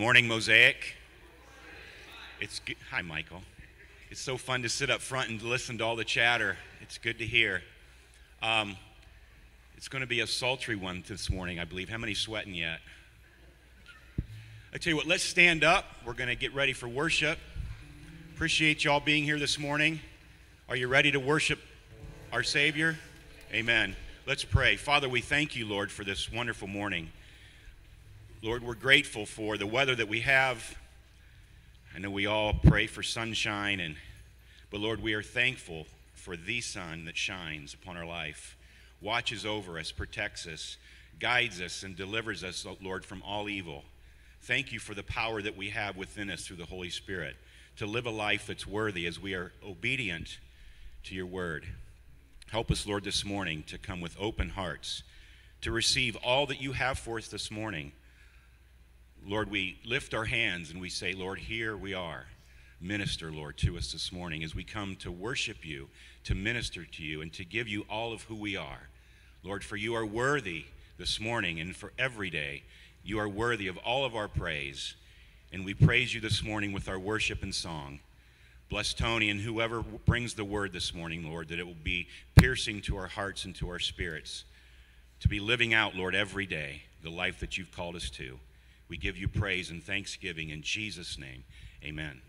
Morning, Mosaic. It's good. Hi, Michael. It's so fun to sit up front and listen to all the chatter. It's good to hear. Um, it's going to be a sultry one this morning, I believe. How many sweating yet? I tell you what, let's stand up. We're going to get ready for worship. Appreciate y'all being here this morning. Are you ready to worship our Savior? Amen. Let's pray. Father, we thank you, Lord, for this wonderful morning. Lord, we're grateful for the weather that we have. I know we all pray for sunshine, and but Lord, we are thankful for the sun that shines upon our life, watches over us, protects us, guides us, and delivers us, Lord, from all evil. Thank you for the power that we have within us through the Holy Spirit to live a life that's worthy as we are obedient to your word. Help us, Lord, this morning to come with open hearts, to receive all that you have for us this morning Lord, we lift our hands and we say, Lord, here we are. Minister, Lord, to us this morning as we come to worship you, to minister to you, and to give you all of who we are. Lord, for you are worthy this morning and for every day. You are worthy of all of our praise. And we praise you this morning with our worship and song. Bless Tony and whoever brings the word this morning, Lord, that it will be piercing to our hearts and to our spirits. To be living out, Lord, every day the life that you've called us to. We give you praise and thanksgiving in Jesus' name. Amen.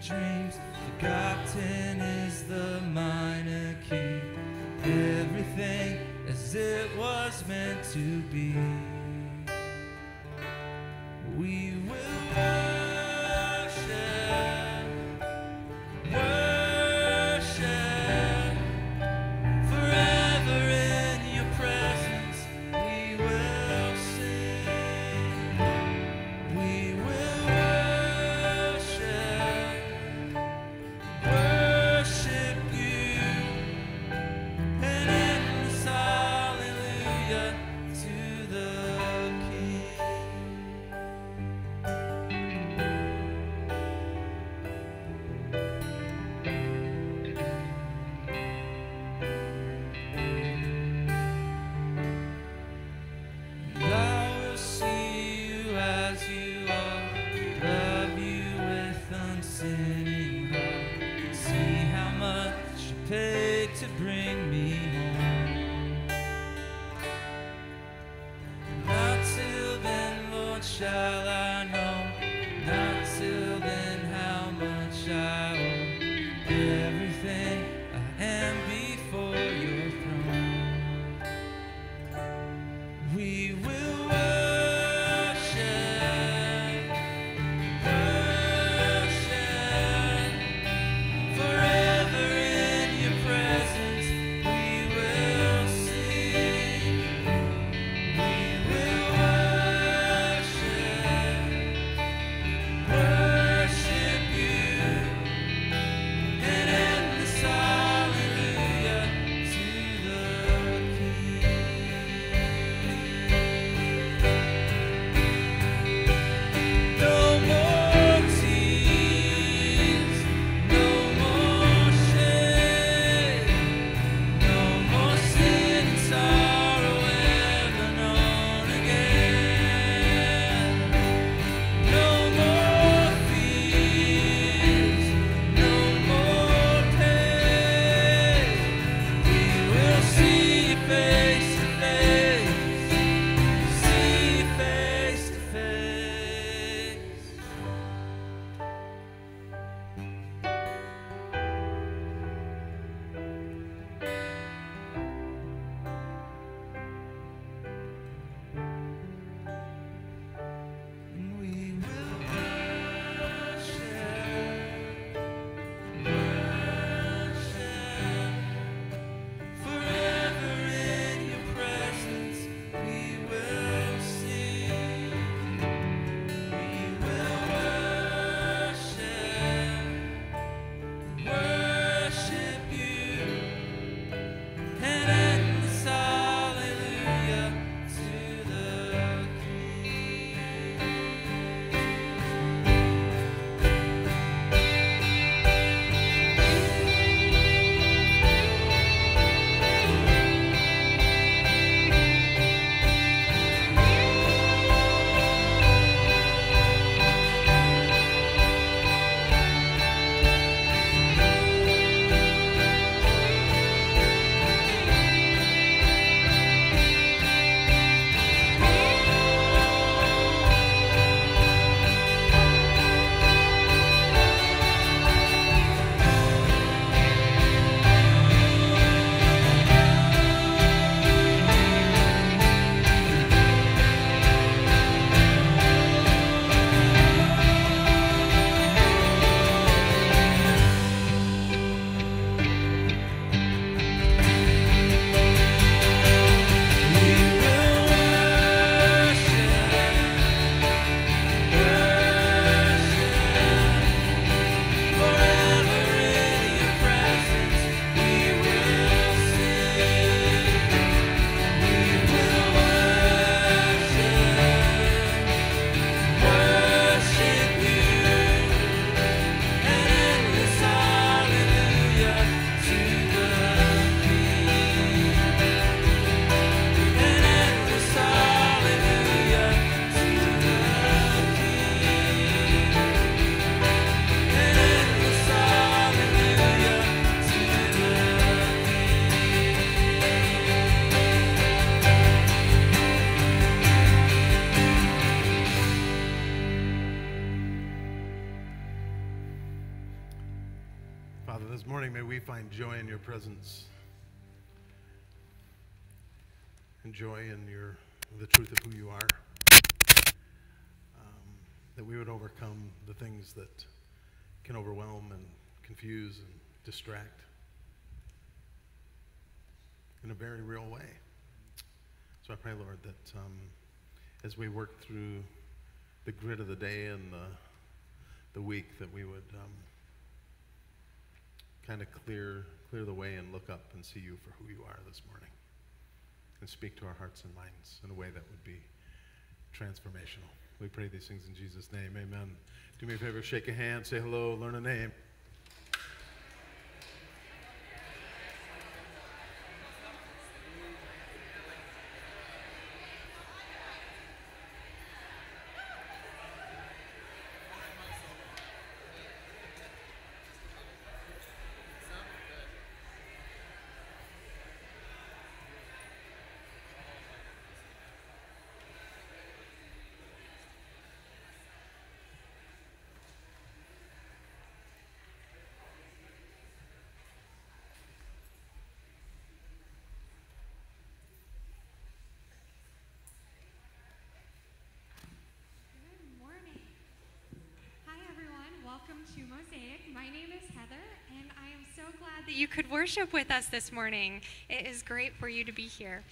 Dreams. Forgotten joy in your presence and joy in your the truth of who you are. Um, that we would overcome the things that can overwhelm and confuse and distract in a very real way. So I pray, Lord, that um, as we work through the grid of the day and the, the week, that we would um, kind of clear, clear the way and look up and see you for who you are this morning and speak to our hearts and minds in a way that would be transformational. We pray these things in Jesus' name. Amen. Do me a favor, shake a hand, say hello, learn a name. Good morning. Hi, everyone. Welcome to Mosaic. My name is Heather, and I am so glad that you could worship with us this morning. It is great for you to be here.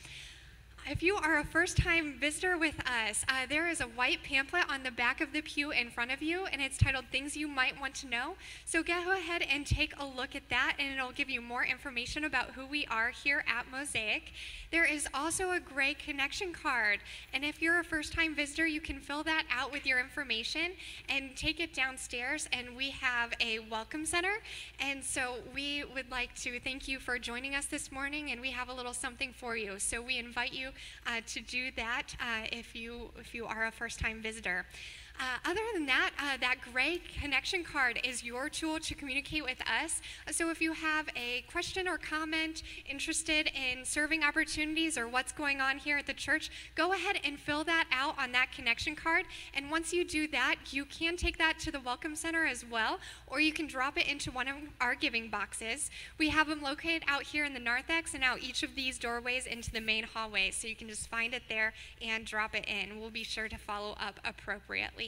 If you are a first time visitor with us, uh, there is a white pamphlet on the back of the pew in front of you, and it's titled Things You Might Want to Know. So go ahead and take a look at that, and it'll give you more information about who we are here at Mosaic. There is also a gray connection card, and if you're a first time visitor, you can fill that out with your information and take it downstairs, and we have a welcome center. And so we would like to thank you for joining us this morning, and we have a little something for you. So we invite you to do that uh, if you if you are a first time visitor. Uh, other than that, uh, that gray connection card is your tool to communicate with us. So if you have a question or comment, interested in serving opportunities or what's going on here at the church, go ahead and fill that out on that connection card. And once you do that, you can take that to the Welcome Center as well, or you can drop it into one of our giving boxes. We have them located out here in the narthex and out each of these doorways into the main hallway. So you can just find it there and drop it in. We'll be sure to follow up appropriately.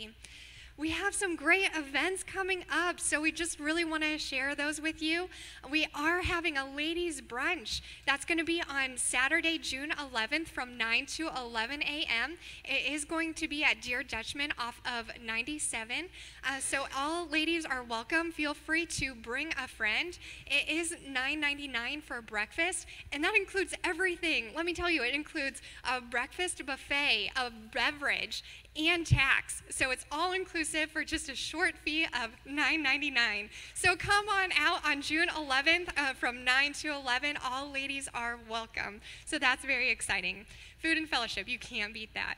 We have some great events coming up, so we just really want to share those with you. We are having a ladies' brunch that's going to be on Saturday, June 11th from 9 to 11 a.m. It is going to be at Der Dutchman off of 97. Uh, so all ladies are welcome. Feel free to bring a friend. It is $9.99 for breakfast, and that includes everything. Let me tell you, it includes a breakfast buffet, a beverage, and tax. So it's all inclusive for just a short fee of $9.99. So come on out on June 11th uh, from 9 to 11. All ladies are welcome. So that's very exciting. Food and fellowship, you can't beat that.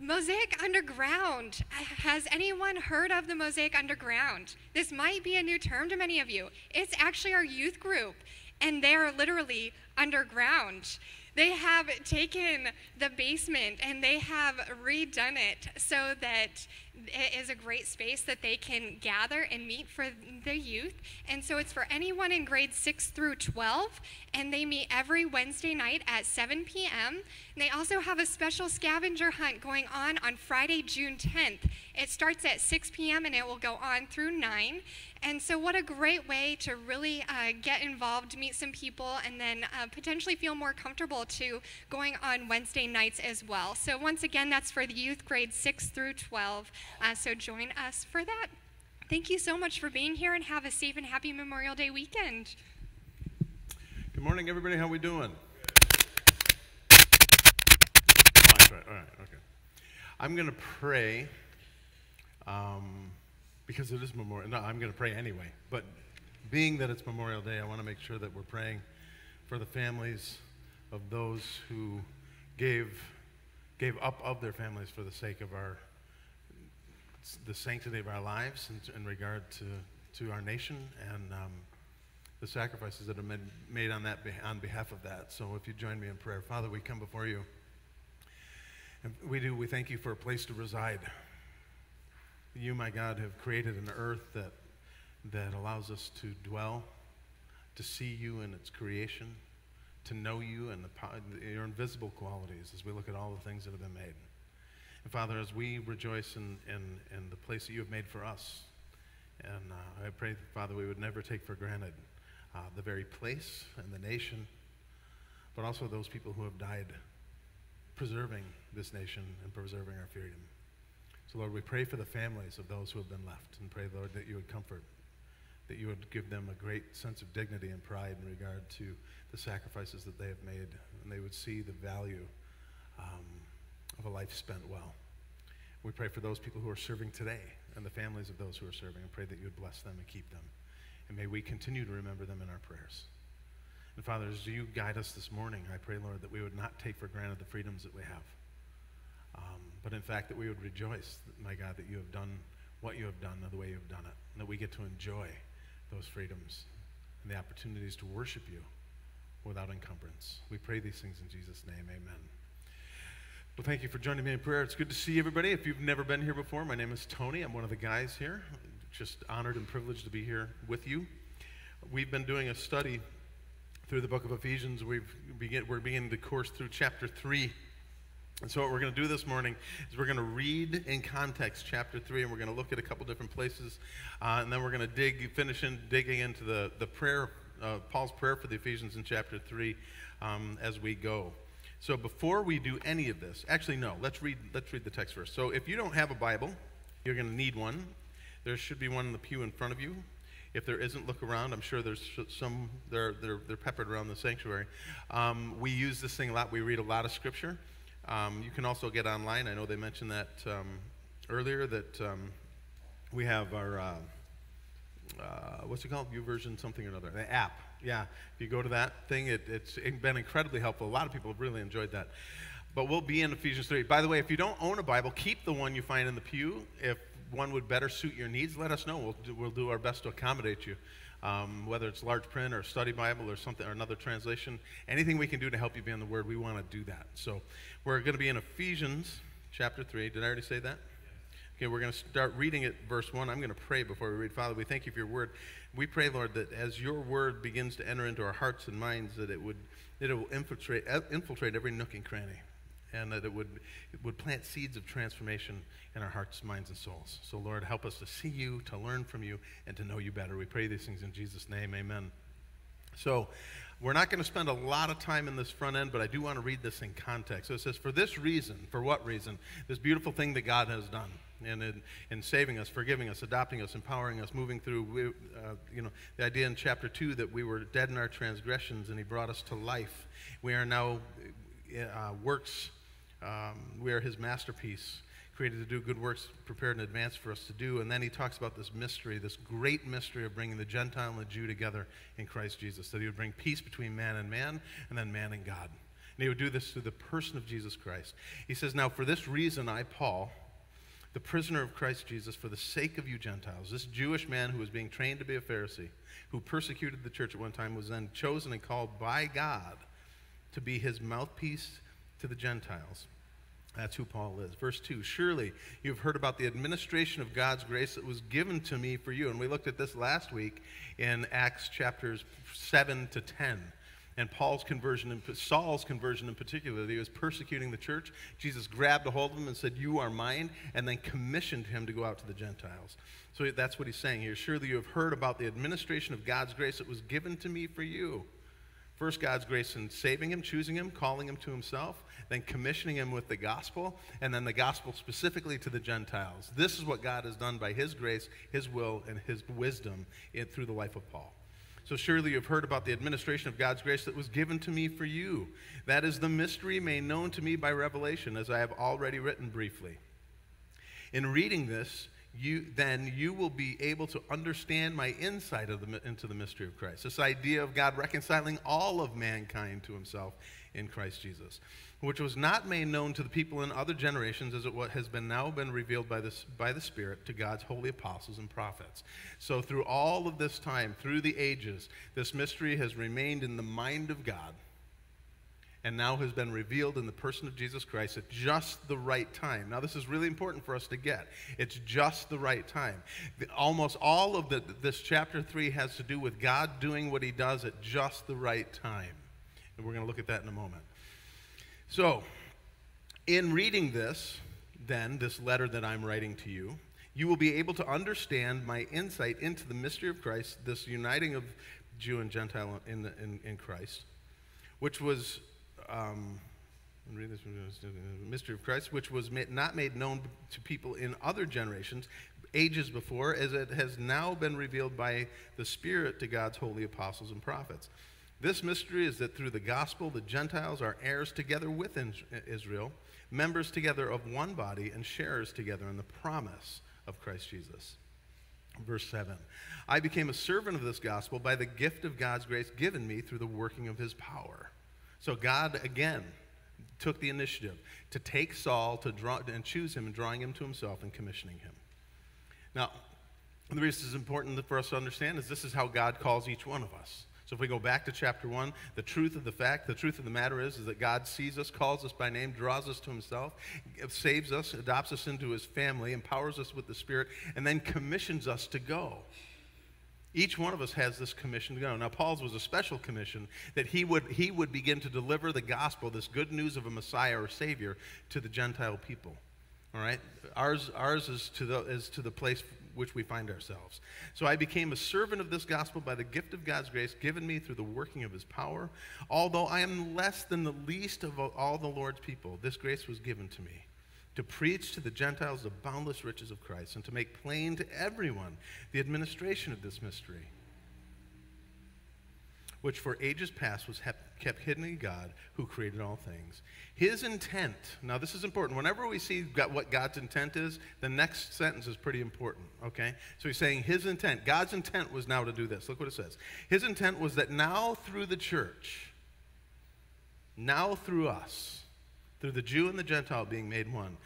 Mosaic Underground. Has anyone heard of the Mosaic Underground? This might be a new term to many of you. It's actually our youth group, and they're literally underground. They have taken the basement and they have redone it so that it is a great space that they can gather and meet for the youth. And so it's for anyone in grades 6 through 12, and they meet every Wednesday night at 7 p.m. And they also have a special scavenger hunt going on on Friday, June 10th. It starts at 6 p.m. and it will go on through 9. And so, what a great way to really uh, get involved, meet some people, and then uh, potentially feel more comfortable to going on Wednesday nights as well. So, once again, that's for the youth grades 6 through 12. Uh, so, join us for that. Thank you so much for being here and have a safe and happy Memorial Day weekend. Good morning, everybody. How we doing? Oh, right. All right. Okay. I'm going to pray um, because it is Memorial. No, I'm going to pray anyway. But being that it's Memorial Day, I want to make sure that we're praying for the families of those who gave gave up of their families for the sake of our the sanctity of our lives in, in regard to to our nation and. Um, the sacrifices that have been made on that on behalf of that. So if you join me in prayer, Father, we come before you. And we do. We thank you for a place to reside. You, my God, have created an earth that that allows us to dwell. to see you in its creation, to know you and the, your invisible qualities as we look at all the things that have been made. And Father, as we rejoice in, in, in the place that you have made for us, and uh, I pray, Father, we would never take for granted uh, the very place and the nation, but also those people who have died preserving this nation and preserving our freedom. So, Lord, we pray for the families of those who have been left and pray, Lord, that you would comfort, that you would give them a great sense of dignity and pride in regard to the sacrifices that they have made, and they would see the value um, of a life spent well. We pray for those people who are serving today and the families of those who are serving, and pray that you would bless them and keep them. And may we continue to remember them in our prayers. And Father, as you guide us this morning, I pray, Lord, that we would not take for granted the freedoms that we have, um, but in fact that we would rejoice, my God, that you have done what you have done the way you have done it, and that we get to enjoy those freedoms and the opportunities to worship you without encumbrance. We pray these things in Jesus' name. Amen. Well, thank you for joining me in prayer. It's good to see everybody. If you've never been here before, my name is Tony. I'm one of the guys here. Just honored and privileged to be here with you. We've been doing a study through the book of Ephesians. We've begin, we're beginning the course through chapter 3. And so, what we're going to do this morning is we're going to read in context chapter 3, and we're going to look at a couple different places. Uh, and then we're going to dig, finish in digging into the, the prayer, uh, Paul's prayer for the Ephesians in chapter 3 um, as we go. So, before we do any of this, actually, no, let's read, let's read the text first. So, if you don't have a Bible, you're going to need one. There should be one in the pew in front of you. If there isn't, look around. I'm sure there's some, they're, they're, they're peppered around the sanctuary. Um, we use this thing a lot. We read a lot of scripture. Um, you can also get online. I know they mentioned that um, earlier that um, we have our, uh, uh, what's it called? YouVersion something or another. The app. Yeah. If you go to that thing, it, it's been incredibly helpful. A lot of people have really enjoyed that. But we'll be in Ephesians 3. By the way, if you don't own a Bible, keep the one you find in the pew. If one would better suit your needs, let us know. We'll do, we'll do our best to accommodate you. Um, whether it's large print or study Bible or something or another translation, anything we can do to help you be in the Word, we want to do that. So we're going to be in Ephesians chapter 3. Did I already say that? Okay, we're going to start reading at verse 1. I'm going to pray before we read. Father, we thank you for your word. We pray, Lord, that as your word begins to enter into our hearts and minds, that it would that it will infiltrate, uh, infiltrate every nook and cranny and that it would, it would plant seeds of transformation in our hearts, minds, and souls. So, Lord, help us to see you, to learn from you, and to know you better. We pray these things in Jesus' name. Amen. So, we're not going to spend a lot of time in this front end, but I do want to read this in context. So it says, For this reason, for what reason? This beautiful thing that God has done. And in, in saving us, forgiving us, adopting us, empowering us, moving through, we, uh, you know, the idea in chapter 2 that we were dead in our transgressions and he brought us to life. We are now uh, works um, we are his masterpiece, created to do good works prepared in advance for us to do. And then he talks about this mystery, this great mystery of bringing the Gentile and the Jew together in Christ Jesus, that he would bring peace between man and man, and then man and God. And he would do this through the person of Jesus Christ. He says, Now, for this reason, I, Paul, the prisoner of Christ Jesus, for the sake of you Gentiles, this Jewish man who was being trained to be a Pharisee, who persecuted the church at one time, was then chosen and called by God to be his mouthpiece to the Gentiles. That's who Paul is. Verse 2 Surely you've heard about the administration of God's grace that was given to me for you. And we looked at this last week in Acts chapters 7 to 10. And Paul's conversion, and Saul's conversion in particular, he was persecuting the church. Jesus grabbed a hold of him and said, You are mine, and then commissioned him to go out to the Gentiles. So that's what he's saying here. Surely you have heard about the administration of God's grace that was given to me for you. First, God's grace in saving him, choosing him, calling him to himself, then commissioning him with the gospel, and then the gospel specifically to the Gentiles. This is what God has done by his grace, his will, and his wisdom in, through the life of Paul. So surely you've heard about the administration of God's grace that was given to me for you. That is the mystery made known to me by revelation, as I have already written briefly. In reading this, you, then you will be able to understand my insight the, into the mystery of Christ. This idea of God reconciling all of mankind to himself in Christ Jesus, which was not made known to the people in other generations as it what has been now been revealed by, this, by the Spirit to God's holy apostles and prophets. So through all of this time, through the ages, this mystery has remained in the mind of God and now has been revealed in the person of Jesus Christ at just the right time. Now, this is really important for us to get. It's just the right time. The, almost all of the, this chapter 3 has to do with God doing what he does at just the right time. And we're going to look at that in a moment. So, in reading this, then, this letter that I'm writing to you, you will be able to understand my insight into the mystery of Christ, this uniting of Jew and Gentile in, the, in, in Christ, which was um, read this mystery of Christ, which was not made known to people in other generations, ages before, as it has now been revealed by the Spirit to God's holy apostles and prophets. This mystery is that through the gospel, the Gentiles are heirs together with Israel, members together of one body, and sharers together in the promise of Christ Jesus. Verse 7 I became a servant of this gospel by the gift of God's grace given me through the working of his power. So God, again, took the initiative to take Saul to draw, and choose him and drawing him to himself and commissioning him. Now, the reason it's important for us to understand is this is how God calls each one of us. So if we go back to chapter 1, the truth of the fact, the truth of the matter is, is that God sees us, calls us by name, draws us to himself, saves us, adopts us into his family, empowers us with the Spirit, and then commissions us to go. Each one of us has this commission to go. Now, Paul's was a special commission that he would, he would begin to deliver the gospel, this good news of a Messiah or Savior, to the Gentile people. All right? Ours, ours is, to the, is to the place which we find ourselves. So I became a servant of this gospel by the gift of God's grace given me through the working of his power. Although I am less than the least of all the Lord's people, this grace was given to me to preach to the Gentiles the boundless riches of Christ and to make plain to everyone the administration of this mystery which for ages past was kept hidden in God who created all things. His intent, now this is important. Whenever we see what God's intent is, the next sentence is pretty important, okay? So he's saying his intent, God's intent was now to do this. Look what it says. His intent was that now through the church, now through us, through the Jew and the Gentile being made one,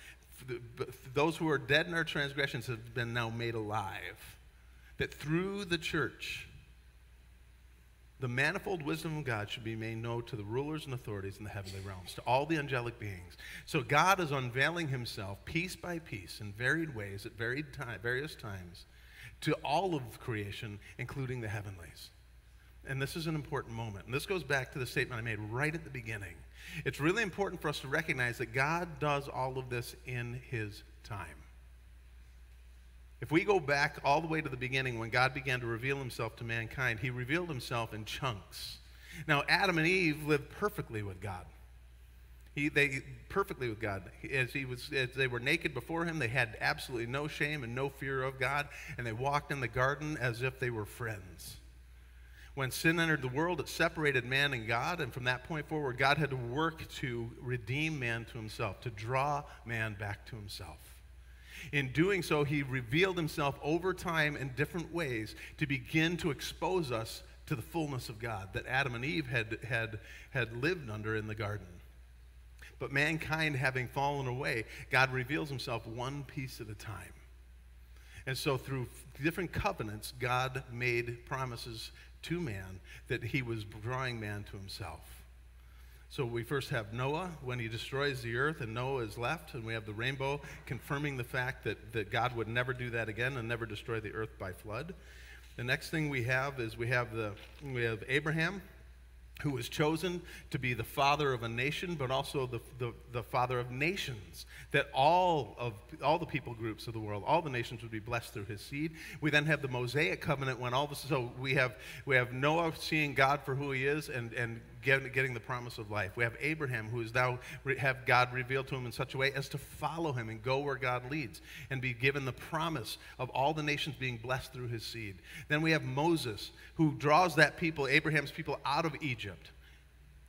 those who are dead in our transgressions have been now made alive. That through the church, the manifold wisdom of God should be made known to the rulers and authorities in the heavenly realms, to all the angelic beings. So God is unveiling himself piece by piece in varied ways at varied time, various times to all of creation, including the heavenlies. And this is an important moment. And this goes back to the statement I made right at the beginning. It's really important for us to recognize that God does all of this in his time. If we go back all the way to the beginning when God began to reveal himself to mankind, he revealed himself in chunks. Now, Adam and Eve lived perfectly with God. He, they perfectly with God. As, he was, as they were naked before him, they had absolutely no shame and no fear of God, and they walked in the garden as if they were friends. When sin entered the world, it separated man and God, and from that point forward, God had to work to redeem man to himself, to draw man back to himself. In doing so, he revealed himself over time in different ways to begin to expose us to the fullness of God that Adam and Eve had, had, had lived under in the garden. But mankind having fallen away, God reveals himself one piece at a time. And so, through different covenants, God made promises to man that he was drawing man to himself. So we first have Noah when he destroys the earth and Noah is left, and we have the rainbow confirming the fact that, that God would never do that again and never destroy the earth by flood. The next thing we have is we have the we have Abraham who was chosen to be the father of a nation, but also the, the, the, father of nations, that all of all the people groups of the world, all the nations would be blessed through his seed. We then have the Mosaic covenant when all this, so we have, we have Noah seeing God for who he is and, and getting the promise of life. We have Abraham, who is now have God revealed to him in such a way as to follow him and go where God leads and be given the promise of all the nations being blessed through his seed. Then we have Moses, who draws that people, Abraham's people, out of Egypt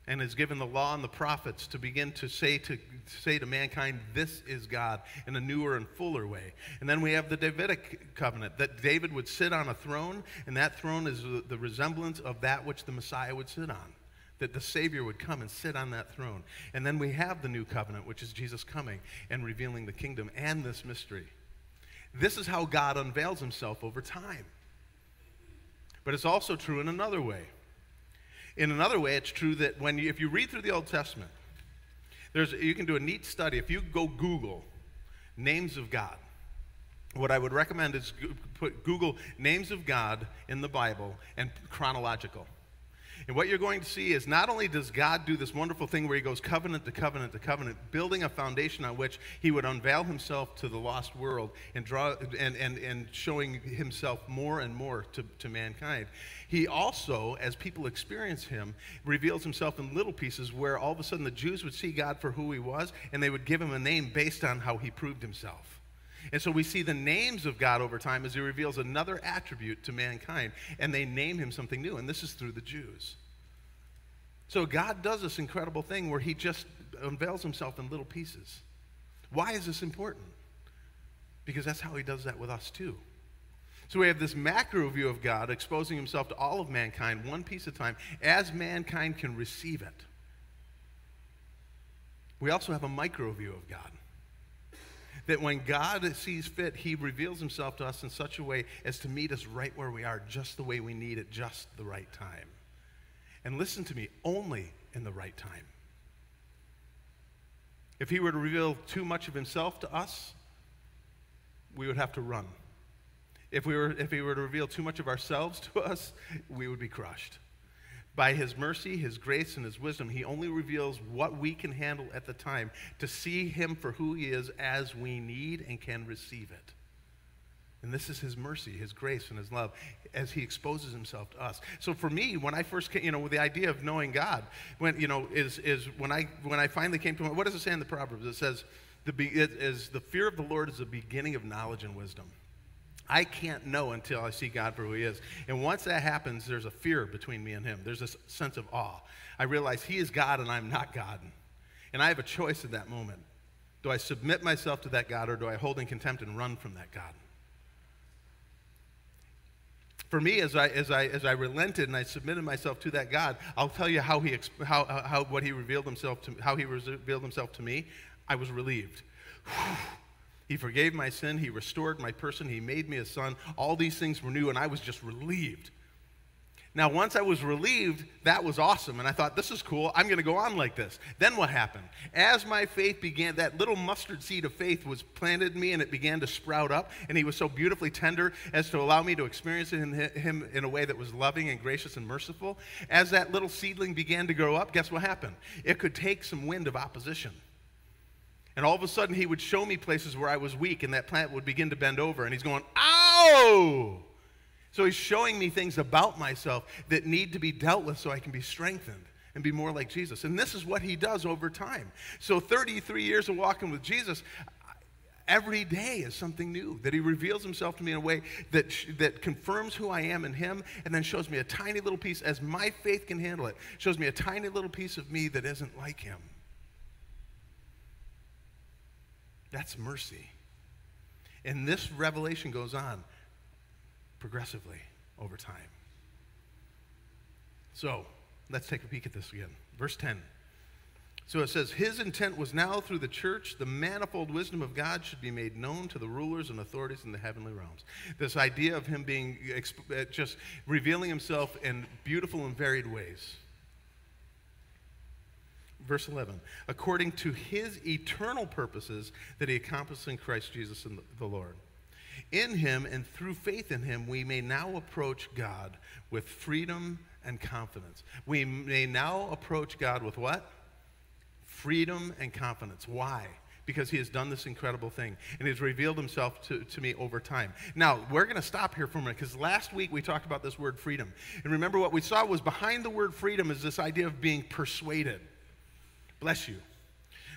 and is given the law and the prophets to begin to say to, say to mankind, This is God in a newer and fuller way. And then we have the Davidic covenant that David would sit on a throne, and that throne is the resemblance of that which the Messiah would sit on that the Savior would come and sit on that throne. And then we have the new covenant, which is Jesus coming and revealing the kingdom and this mystery. This is how God unveils himself over time. But it's also true in another way. In another way, it's true that when you, if you read through the Old Testament, there's, you can do a neat study. If you go Google names of God, what I would recommend is put Google names of God in the Bible and chronological. And what you're going to see is not only does God do this wonderful thing where he goes covenant to covenant to covenant, building a foundation on which he would unveil himself to the lost world and draw and, and, and showing himself more and more to, to mankind. He also, as people experience him, reveals himself in little pieces where all of a sudden the Jews would see God for who he was and they would give him a name based on how he proved himself. And so we see the names of God over time as he reveals another attribute to mankind, and they name him something new, and this is through the Jews. So God does this incredible thing where he just unveils himself in little pieces. Why is this important? Because that's how he does that with us too. So we have this macro view of God exposing himself to all of mankind one piece at a time as mankind can receive it. We also have a micro view of God that when God sees fit, He reveals Himself to us in such a way as to meet us right where we are, just the way we need it, just the right time. And listen to me, only in the right time. If He were to reveal too much of Himself to us, we would have to run. If, we were, if He were to reveal too much of ourselves to us, we would be crushed. By his mercy, his grace, and his wisdom, he only reveals what we can handle at the time to see him for who he is as we need and can receive it. And this is his mercy, his grace, and his love as he exposes himself to us. So for me, when I first came, you know, with the idea of knowing God, when, you know, is, is when, I, when I finally came to him, what does it say in the Proverbs? It says, the, is, the fear of the Lord is the beginning of knowledge and wisdom. I can't know until I see God for who He is. And once that happens, there's a fear between me and Him. There's this sense of awe. I realize He is God and I'm not God. And I have a choice in that moment. Do I submit myself to that God or do I hold in contempt and run from that God? For me, as I, as, I, as I relented and I submitted myself to that God, I'll tell you how he, how, how, what he revealed himself to, how he revealed himself to me. I was relieved. He forgave my sin. He restored my person. He made me a son. All these things were new, and I was just relieved. Now, once I was relieved, that was awesome. And I thought, this is cool. I'm going to go on like this. Then what happened? As my faith began, that little mustard seed of faith was planted in me and it began to sprout up. And he was so beautifully tender as to allow me to experience in him in a way that was loving and gracious and merciful. As that little seedling began to grow up, guess what happened? It could take some wind of opposition. And all of a sudden, he would show me places where I was weak, and that plant would begin to bend over. And he's going, Ow! So he's showing me things about myself that need to be dealt with so I can be strengthened and be more like Jesus. And this is what he does over time. So 33 years of walking with Jesus, every day is something new that he reveals himself to me in a way that, that confirms who i am in him and then shows me a tiny little piece as my faith can handle it shows me a tiny little piece of me that isn't like him That's mercy. And this revelation goes on progressively over time. So let's take a peek at this again. Verse 10. So it says, His intent was now through the church, the manifold wisdom of God should be made known to the rulers and authorities in the heavenly realms. This idea of Him being uh, just revealing Himself in beautiful and varied ways verse 11, according to his eternal purposes that he accomplished in Christ Jesus and the Lord. In him and through faith in him, we may now approach God with freedom and confidence. We may now approach God with what? Freedom and confidence. Why? Because he has done this incredible thing and has revealed himself to, to me over time. Now, we're going to stop here for a minute because last week we talked about this word freedom. And remember what we saw was behind the word freedom is this idea of being persuaded. Bless you.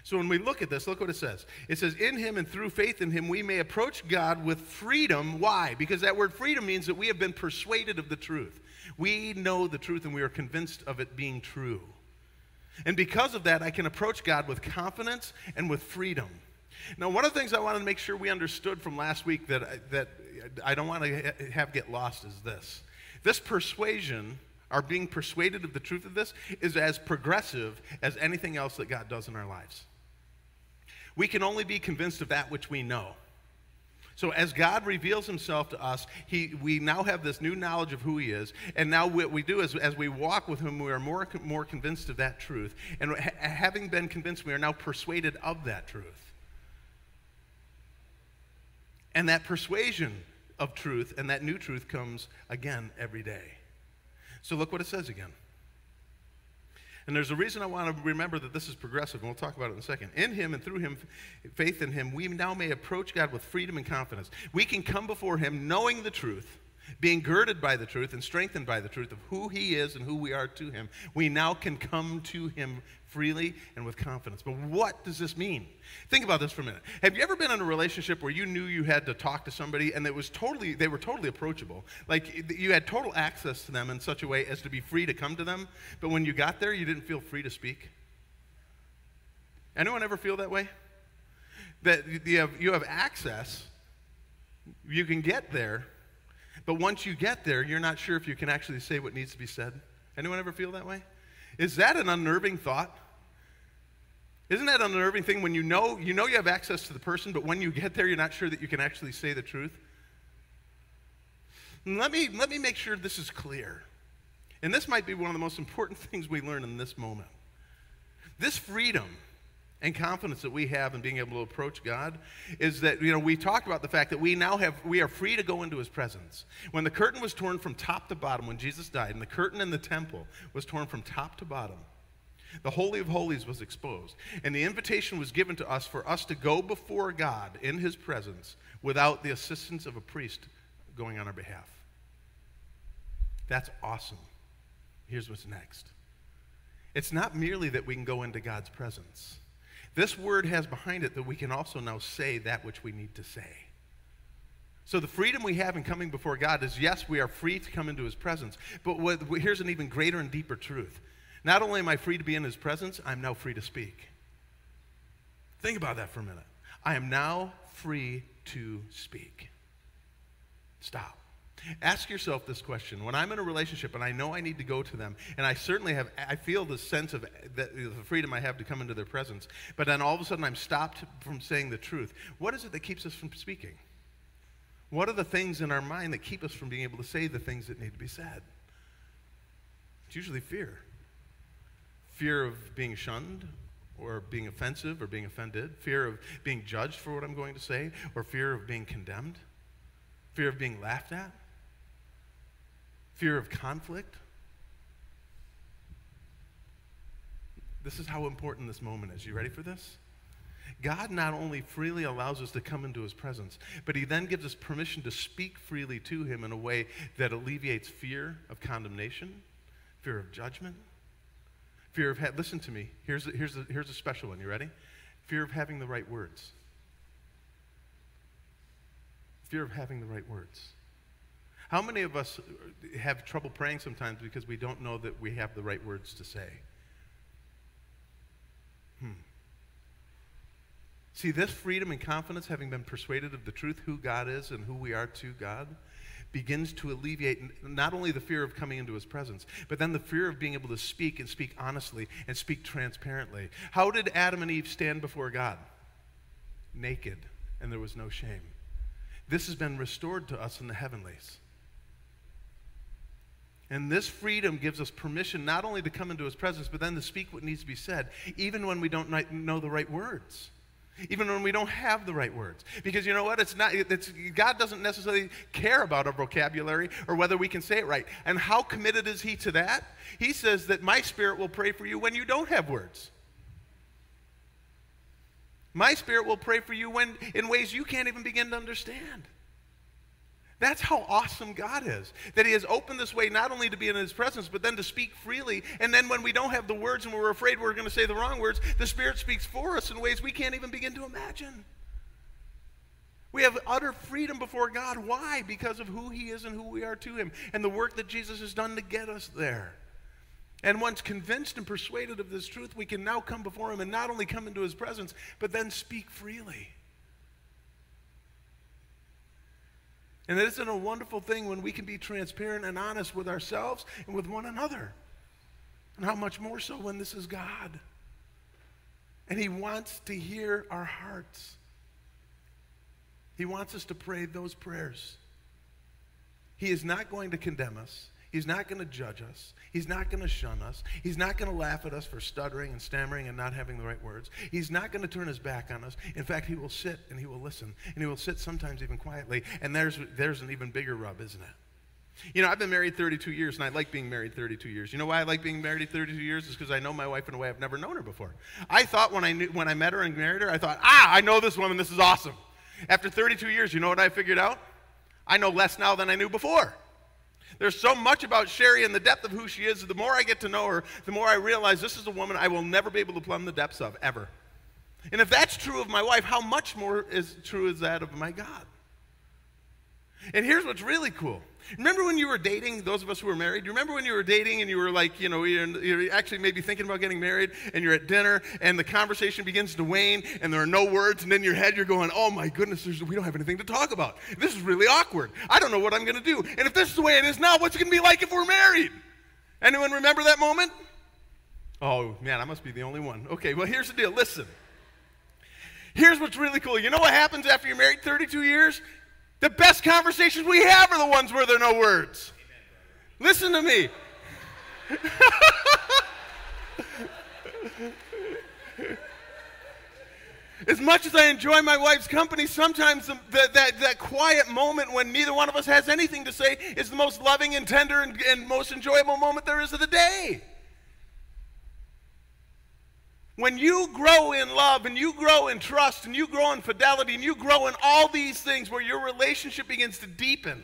So when we look at this, look what it says. It says, In him and through faith in him, we may approach God with freedom. Why? Because that word freedom means that we have been persuaded of the truth. We know the truth and we are convinced of it being true. And because of that, I can approach God with confidence and with freedom. Now, one of the things I wanted to make sure we understood from last week that, that I don't want to have get lost is this. This persuasion our being persuaded of the truth of this is as progressive as anything else that God does in our lives. We can only be convinced of that which we know. So as God reveals himself to us, he, we now have this new knowledge of who he is. And now what we do is as we walk with him, we are more, more convinced of that truth. And ha- having been convinced, we are now persuaded of that truth. And that persuasion of truth and that new truth comes again every day. So look what it says again. And there's a reason I want to remember that this is progressive, and we'll talk about it in a second. In Him and through Him, faith in Him, we now may approach God with freedom and confidence. We can come before Him knowing the truth, being girded by the truth and strengthened by the truth of who He is and who we are to Him. We now can come to Him freely and with confidence. But what does this mean? Think about this for a minute. Have you ever been in a relationship where you knew you had to talk to somebody and it was totally they were totally approachable? Like you had total access to them in such a way as to be free to come to them, but when you got there you didn't feel free to speak? Anyone ever feel that way? That you have you have access, you can get there, but once you get there, you're not sure if you can actually say what needs to be said. Anyone ever feel that way? Is that an unnerving thought? Isn't that an unnerving thing when you know you know you have access to the person, but when you get there, you're not sure that you can actually say the truth? let me let me make sure this is clear. And this might be one of the most important things we learn in this moment. This freedom and confidence that we have in being able to approach God is that you know we talked about the fact that we now have we are free to go into his presence. When the curtain was torn from top to bottom when Jesus died and the curtain in the temple was torn from top to bottom the Holy of Holies was exposed. And the invitation was given to us for us to go before God in His presence without the assistance of a priest going on our behalf. That's awesome. Here's what's next it's not merely that we can go into God's presence, this word has behind it that we can also now say that which we need to say. So, the freedom we have in coming before God is yes, we are free to come into His presence, but what, here's an even greater and deeper truth not only am I free to be in his presence, I'm now free to speak. Think about that for a minute. I am now free to speak. Stop. Ask yourself this question. When I'm in a relationship and I know I need to go to them, and I certainly have, I feel the sense of the, the freedom I have to come into their presence, but then all of a sudden I'm stopped from saying the truth. What is it that keeps us from speaking? What are the things in our mind that keep us from being able to say the things that need to be said? It's usually fear fear of being shunned or being offensive or being offended, fear of being judged for what I'm going to say, or fear of being condemned, fear of being laughed at, fear of conflict. This is how important this moment is. You ready for this? God not only freely allows us to come into his presence, but he then gives us permission to speak freely to him in a way that alleviates fear of condemnation, fear of judgment, Fear of, ha- listen to me. Here's a, here's, a, here's a special one. You ready? Fear of having the right words. Fear of having the right words. How many of us have trouble praying sometimes because we don't know that we have the right words to say? Hmm. See, this freedom and confidence, having been persuaded of the truth, who God is and who we are to God, begins to alleviate not only the fear of coming into his presence, but then the fear of being able to speak and speak honestly and speak transparently. How did Adam and Eve stand before God? Naked, and there was no shame. This has been restored to us in the heavenlies. And this freedom gives us permission not only to come into his presence, but then to speak what needs to be said, even when we don't know the right words even when we don't have the right words. Because you know what? It's not, it's, God doesn't necessarily care about our vocabulary or whether we can say it right. And how committed is He to that? He says that my spirit will pray for you when you don't have words. My spirit will pray for you when, in ways you can't even begin to understand. That's how awesome God is. That He has opened this way not only to be in His presence, but then to speak freely. And then when we don't have the words and we're afraid we're going to say the wrong words, the Spirit speaks for us in ways we can't even begin to imagine. We have utter freedom before God. Why? Because of who He is and who we are to Him and the work that Jesus has done to get us there. And once convinced and persuaded of this truth, we can now come before Him and not only come into His presence, but then speak freely. And isn't a wonderful thing when we can be transparent and honest with ourselves and with one another? And how much more so when this is God? And He wants to hear our hearts. He wants us to pray those prayers. He is not going to condemn us. He's not going to judge us. He's not going to shun us. He's not going to laugh at us for stuttering and stammering and not having the right words. He's not going to turn his back on us. In fact, he will sit and he will listen. And he will sit sometimes even quietly. And there's, there's an even bigger rub, isn't it? You know, I've been married 32 years, and I like being married 32 years. You know why I like being married 32 years? Is because I know my wife in a way I've never known her before. I thought when I, knew, when I met her and married her, I thought, ah, I know this woman, this is awesome. After 32 years, you know what I figured out? I know less now than I knew before. There's so much about Sherry and the depth of who she is. The more I get to know her, the more I realize this is a woman I will never be able to plumb the depths of, ever. And if that's true of my wife, how much more is true is that of my God? And here's what's really cool Remember when you were dating, those of us who were married, you remember when you were dating and you were like, you know, you're, you're actually maybe thinking about getting married and you're at dinner and the conversation begins to wane and there are no words and in your head you're going, oh my goodness, we don't have anything to talk about. This is really awkward. I don't know what I'm going to do. And if this is the way it is now, what's it going to be like if we're married? Anyone remember that moment? Oh man, I must be the only one. Okay, well, here's the deal. Listen. Here's what's really cool. You know what happens after you're married 32 years? The best conversations we have are the ones where there are no words. Listen to me. as much as I enjoy my wife's company, sometimes the, the, that, that quiet moment when neither one of us has anything to say is the most loving and tender and, and most enjoyable moment there is of the day. When you grow in love and you grow in trust and you grow in fidelity and you grow in all these things where your relationship begins to deepen,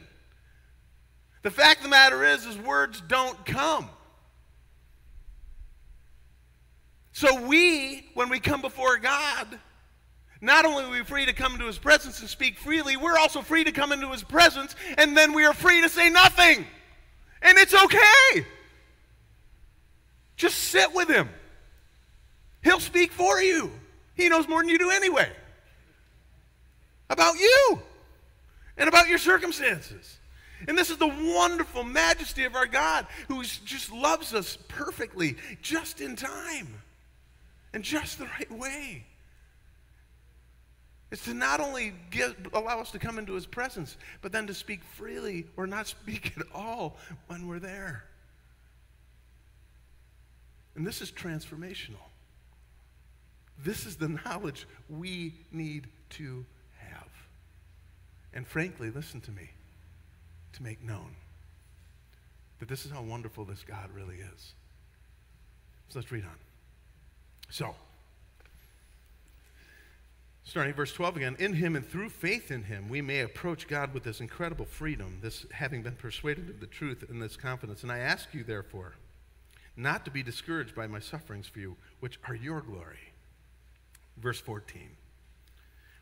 the fact of the matter is, is words don't come. So we, when we come before God, not only are we free to come into his presence and speak freely, we're also free to come into his presence and then we are free to say nothing. And it's okay. Just sit with him. He'll speak for you. He knows more than you do anyway. About you and about your circumstances. And this is the wonderful majesty of our God who just loves us perfectly, just in time, and just the right way. It's to not only get, allow us to come into his presence, but then to speak freely or not speak at all when we're there. And this is transformational. This is the knowledge we need to have. And frankly, listen to me, to make known that this is how wonderful this God really is. So let's read on. So, starting verse 12 again, in him and through faith in him, we may approach God with this incredible freedom, this having been persuaded of the truth and this confidence. And I ask you, therefore, not to be discouraged by my sufferings for you, which are your glory. Verse 14.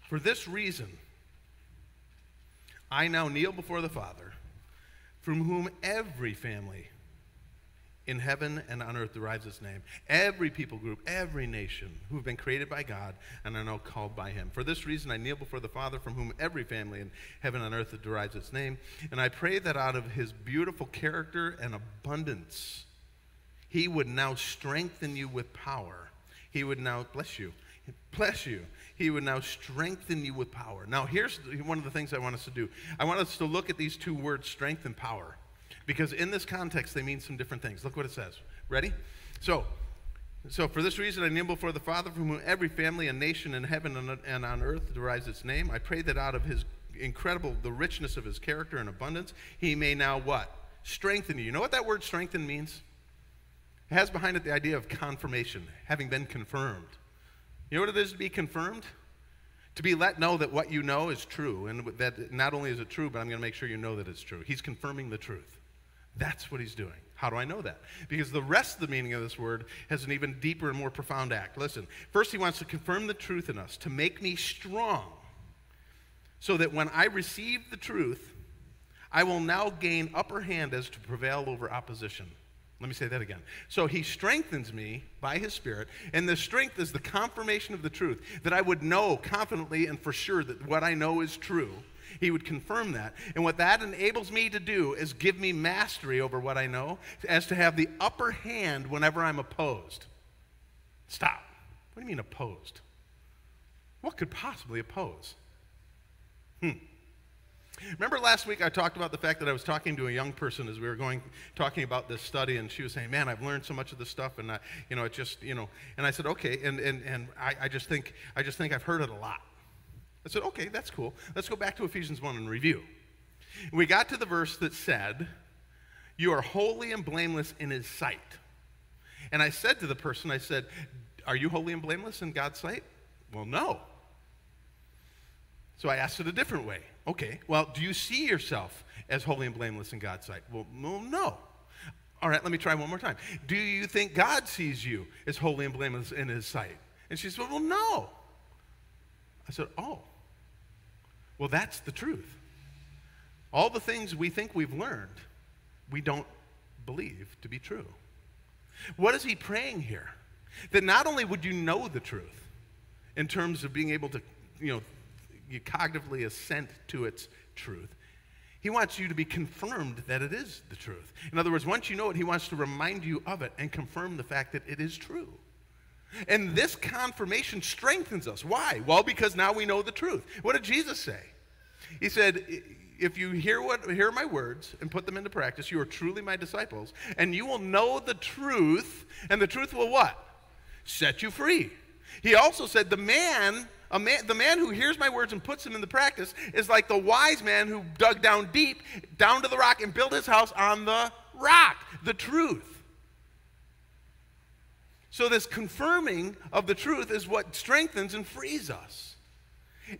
For this reason, I now kneel before the Father, from whom every family in heaven and on earth derives its name. Every people group, every nation who have been created by God and are now called by Him. For this reason, I kneel before the Father, from whom every family in heaven and earth derives its name. And I pray that out of His beautiful character and abundance, He would now strengthen you with power. He would now, bless you, bless you. He would now strengthen you with power. Now, here's one of the things I want us to do. I want us to look at these two words, strength and power, because in this context, they mean some different things. Look what it says. Ready? So, so for this reason, I kneel before the Father, from whom every family and nation in heaven and on earth derives its name. I pray that out of his incredible, the richness of his character and abundance, he may now what? Strengthen you. You know what that word strengthen means? It has behind it the idea of confirmation, having been confirmed. You know what it is to be confirmed? To be let know that what you know is true, and that not only is it true, but I'm going to make sure you know that it's true. He's confirming the truth. That's what he's doing. How do I know that? Because the rest of the meaning of this word has an even deeper and more profound act. Listen, first, he wants to confirm the truth in us, to make me strong, so that when I receive the truth, I will now gain upper hand as to prevail over opposition. Let me say that again. So he strengthens me by his Spirit, and the strength is the confirmation of the truth, that I would know confidently and for sure that what I know is true. He would confirm that. And what that enables me to do is give me mastery over what I know, as to have the upper hand whenever I'm opposed. Stop. What do you mean opposed? What could possibly oppose? Hmm. Remember last week I talked about the fact that I was talking to a young person as we were going talking about this study, and she was saying, "Man, I've learned so much of this stuff, and I, you know, it just, you know." And I said, "Okay," and and and I, I just think I just think I've heard it a lot. I said, "Okay, that's cool. Let's go back to Ephesians one and review." We got to the verse that said, "You are holy and blameless in His sight." And I said to the person, I said, "Are you holy and blameless in God's sight?" Well, no. So I asked it a different way. Okay, well, do you see yourself as holy and blameless in God's sight? Well, no. All right, let me try one more time. Do you think God sees you as holy and blameless in his sight? And she said, Well, no. I said, Oh, well, that's the truth. All the things we think we've learned, we don't believe to be true. What is he praying here? That not only would you know the truth in terms of being able to, you know, you cognitively assent to its truth. He wants you to be confirmed that it is the truth. In other words, once you know it, he wants to remind you of it and confirm the fact that it is true. And this confirmation strengthens us. Why? Well, because now we know the truth. What did Jesus say? He said, if you hear what hear my words and put them into practice, you are truly my disciples, and you will know the truth, and the truth will what? Set you free. He also said, the man a man, the man who hears my words and puts them into practice is like the wise man who dug down deep, down to the rock, and built his house on the rock, the truth. So, this confirming of the truth is what strengthens and frees us.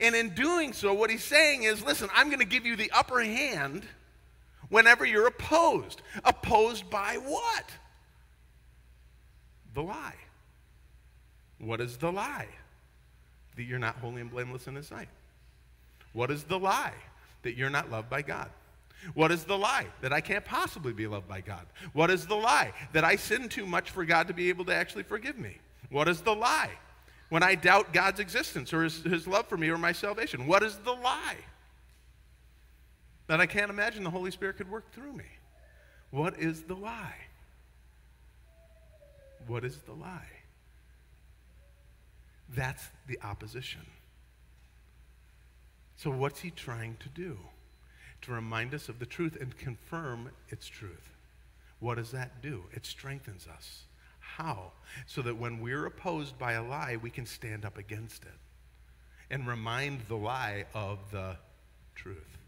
And in doing so, what he's saying is listen, I'm going to give you the upper hand whenever you're opposed. Opposed by what? The lie. What is the lie? that you're not holy and blameless in His sight? What is the lie? That you're not loved by God. What is the lie? That I can't possibly be loved by God. What is the lie? That I sin too much for God to be able to actually forgive me. What is the lie? When I doubt God's existence or his, his love for me or my salvation. What is the lie? That I can't imagine the Holy Spirit could work through me. What is the lie? What is the lie? That's the opposition. So, what's he trying to do? To remind us of the truth and confirm its truth. What does that do? It strengthens us. How? So that when we're opposed by a lie, we can stand up against it and remind the lie of the truth.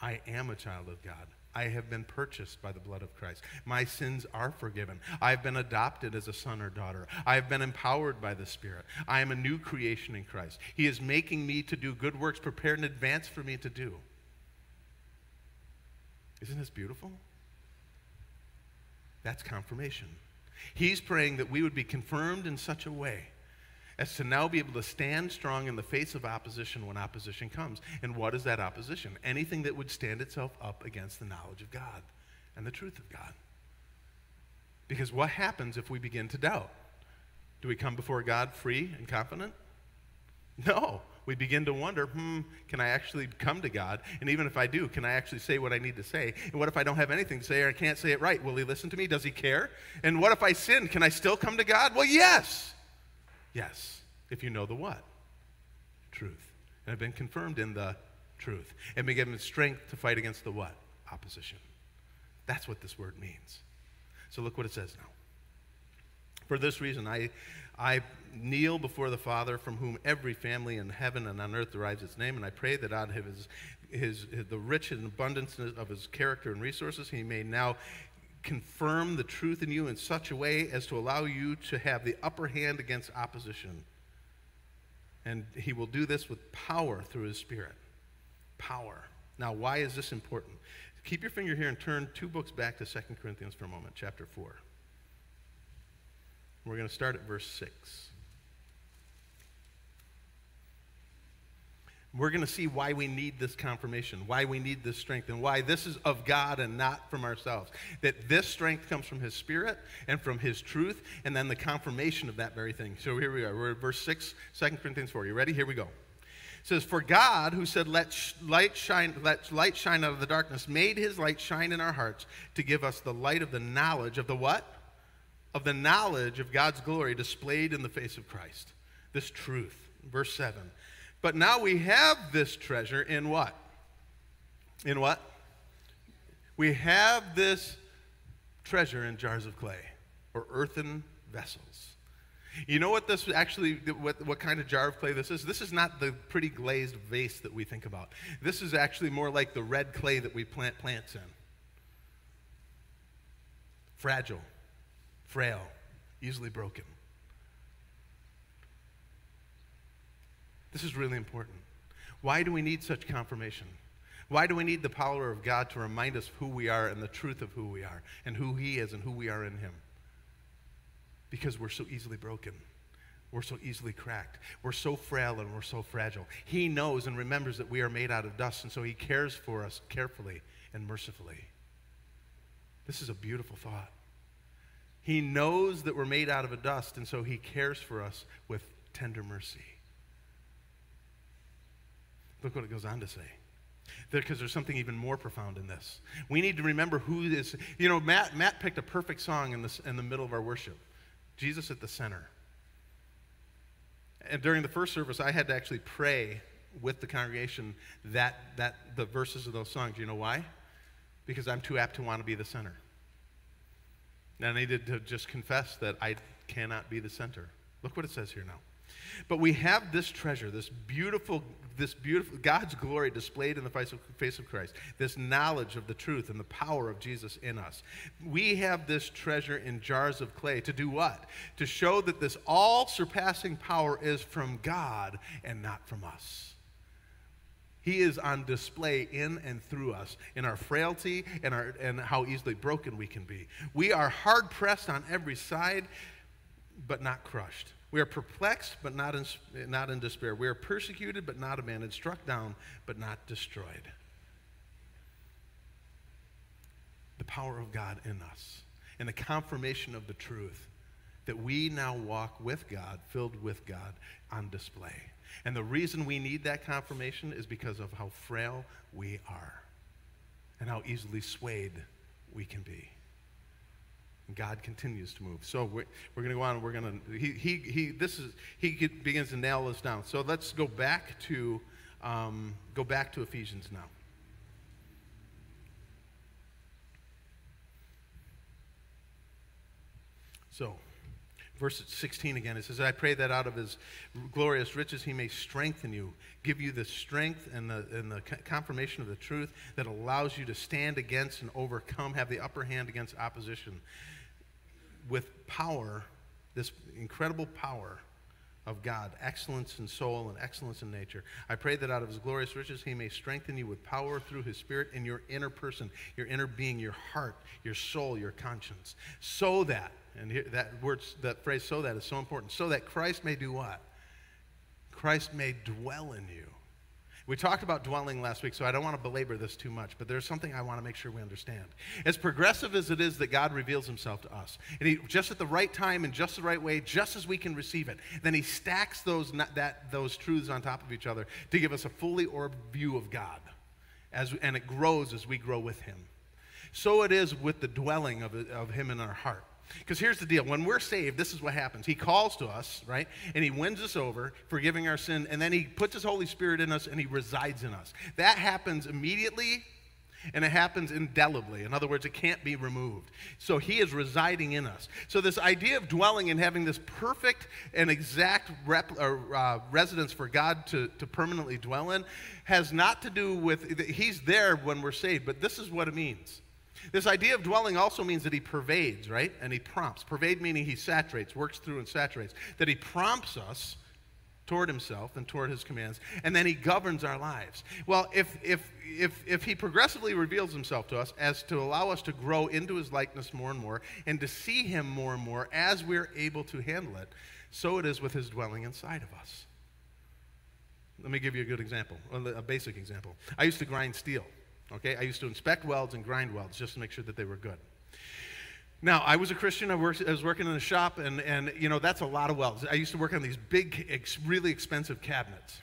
I am a child of God. I have been purchased by the blood of Christ. My sins are forgiven. I've been adopted as a son or daughter. I have been empowered by the Spirit. I am a new creation in Christ. He is making me to do good works prepared in advance for me to do. Isn't this beautiful? That's confirmation. He's praying that we would be confirmed in such a way as to now be able to stand strong in the face of opposition when opposition comes. And what is that opposition? Anything that would stand itself up against the knowledge of God and the truth of God. Because what happens if we begin to doubt? Do we come before God free and confident? No. We begin to wonder, hmm, can I actually come to God? And even if I do, can I actually say what I need to say? And what if I don't have anything to say or I can't say it right? Will He listen to me? Does He care? And what if I sin? Can I still come to God? Well, yes. Yes, if you know the what? Truth. And have been confirmed in the truth. And been given strength to fight against the what? Opposition. That's what this word means. So look what it says now. For this reason, I, I kneel before the Father, from whom every family in heaven and on earth derives its name, and I pray that out of his, his, his, the rich and abundance of his character and resources, he may now confirm the truth in you in such a way as to allow you to have the upper hand against opposition. And he will do this with power through his spirit. Power. Now, why is this important? Keep your finger here and turn two books back to 2 Corinthians for a moment, chapter 4. We're going to start at verse 6. We're going to see why we need this confirmation, why we need this strength, and why this is of God and not from ourselves. That this strength comes from His Spirit and from His truth, and then the confirmation of that very thing. So here we are. We're at verse 6, 2 Corinthians 4. You ready? Here we go. It says, For God, who said, let, sh- light shine, let light shine out of the darkness, made His light shine in our hearts to give us the light of the knowledge of the what? Of the knowledge of God's glory displayed in the face of Christ. This truth. Verse 7 But now we have this treasure in what? In what? We have this treasure in jars of clay or earthen vessels. You know what this actually, what, what kind of jar of clay this is? This is not the pretty glazed vase that we think about. This is actually more like the red clay that we plant plants in. Fragile, frail, easily broken. This is really important. Why do we need such confirmation? Why do we need the power of God to remind us who we are and the truth of who we are and who He is and who we are in Him? Because we're so easily broken. We're so easily cracked. We're so frail and we're so fragile. He knows and remembers that we are made out of dust, and so He cares for us carefully and mercifully. This is a beautiful thought. He knows that we're made out of a dust, and so He cares for us with tender mercy. Look what it goes on to say. Because there's something even more profound in this. We need to remember who this. You know, Matt, Matt picked a perfect song in, this, in the middle of our worship Jesus at the center. And during the first service, I had to actually pray with the congregation that, that the verses of those songs. You know why? Because I'm too apt to want to be the center. And I needed to just confess that I cannot be the center. Look what it says here now. But we have this treasure, this beautiful, this beautiful God's glory displayed in the face of, face of Christ, this knowledge of the truth and the power of Jesus in us. We have this treasure in jars of clay to do what? To show that this all surpassing power is from God and not from us. He is on display in and through us, in our frailty and, our, and how easily broken we can be. We are hard pressed on every side, but not crushed. We are perplexed, but not in, not in despair. We are persecuted, but not abandoned, struck down, but not destroyed. The power of God in us and the confirmation of the truth that we now walk with God, filled with God, on display. And the reason we need that confirmation is because of how frail we are and how easily swayed we can be. God continues to move. So we're, we're going to go on. We're going to, he, he, he, this is, he begins to nail this down. So let's go back to, um, go back to Ephesians now. So, verse 16 again, it says, I pray that out of his glorious riches he may strengthen you, give you the strength and the, and the confirmation of the truth that allows you to stand against and overcome, have the upper hand against opposition with power, this incredible power of God, excellence in soul and excellence in nature. I pray that out of his glorious riches he may strengthen you with power through his spirit in your inner person, your inner being, your heart, your soul, your conscience. So that, and here, that word, that phrase so that is so important, so that Christ may do what? Christ may dwell in you we talked about dwelling last week, so I don't want to belabor this too much, but there's something I want to make sure we understand. As progressive as it is that God reveals himself to us, and he, just at the right time and just the right way, just as we can receive it, then he stacks those, that, those truths on top of each other to give us a fully orbed view of God, as, and it grows as we grow with him. So it is with the dwelling of, of him in our heart. Because here's the deal when we're saved, this is what happens. He calls to us, right? And He wins us over, forgiving our sin, and then He puts His Holy Spirit in us and He resides in us. That happens immediately and it happens indelibly. In other words, it can't be removed. So He is residing in us. So, this idea of dwelling and having this perfect and exact rep, uh, residence for God to, to permanently dwell in has not to do with, He's there when we're saved, but this is what it means. This idea of dwelling also means that he pervades, right? And he prompts. Pervade meaning he saturates, works through and saturates. That he prompts us toward himself and toward his commands, and then he governs our lives. Well, if, if, if, if he progressively reveals himself to us as to allow us to grow into his likeness more and more and to see him more and more as we're able to handle it, so it is with his dwelling inside of us. Let me give you a good example, a basic example. I used to grind steel. Okay, I used to inspect welds and grind welds just to make sure that they were good. Now, I was a Christian. I, worked, I was working in a shop, and, and, you know, that's a lot of welds. I used to work on these big, ex, really expensive cabinets.